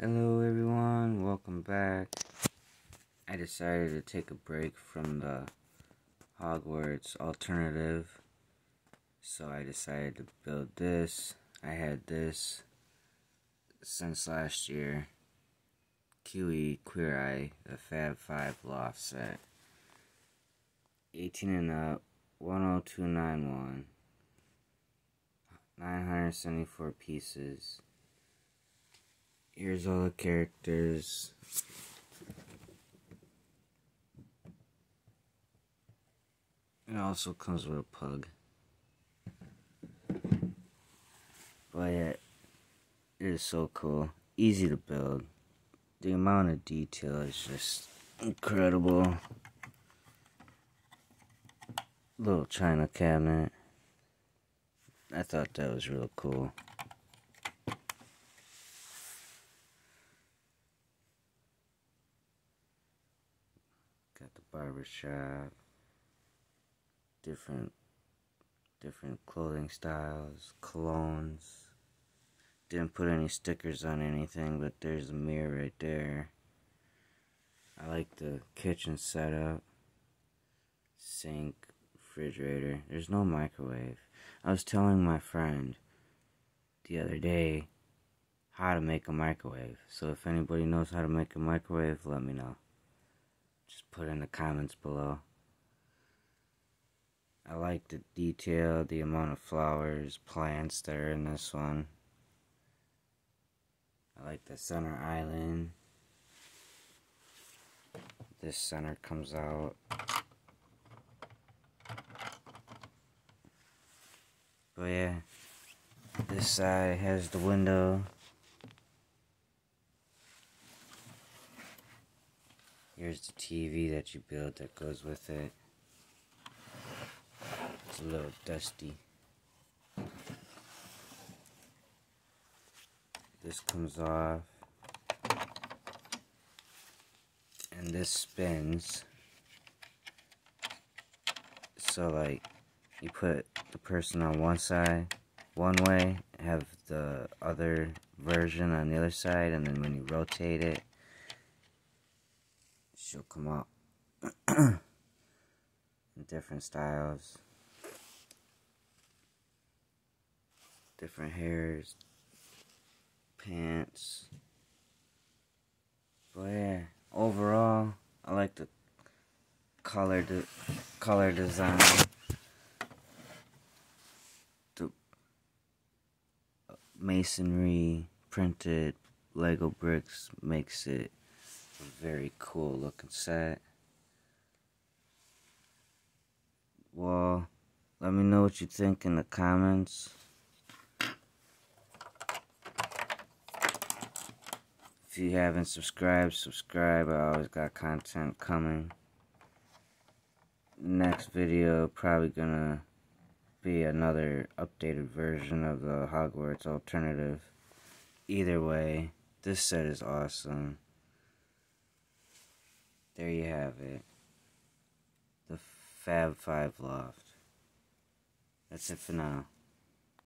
Hello everyone, welcome back. I decided to take a break from the Hogwarts alternative. So I decided to build this. I had this since last year. QE Queer Eye, the Fab 5 Loft set. 18 and up, 10291. 974 pieces. Here's all the characters. It also comes with a pug. But it is so cool. Easy to build. The amount of detail is just incredible. Little china cabinet. I thought that was real cool. Got the barber shop. Different different clothing styles, colognes. Didn't put any stickers on anything, but there's a mirror right there. I like the kitchen setup. Sink, refrigerator. There's no microwave. I was telling my friend the other day how to make a microwave. So if anybody knows how to make a microwave, let me know. Just put in the comments below. I like the detail, the amount of flowers, plants that are in this one. I like the center island. This center comes out. But yeah, this side has the window. Here's the TV that you build that goes with it. It's a little dusty. This comes off. And this spins. So like you put the person on one side one way, have the other version on the other side, and then when you rotate it, she'll come out in different styles, different hairs, pants. But yeah, overall, I like the color de color design. The masonry printed Lego bricks makes it very cool looking set. Well, let me know what you think in the comments. If you haven't subscribed, subscribe. I always got content coming. Next video, probably gonna be another updated version of the Hogwarts alternative. Either way, this set is awesome. There you have it. The Fab 5 Loft. That's it for now.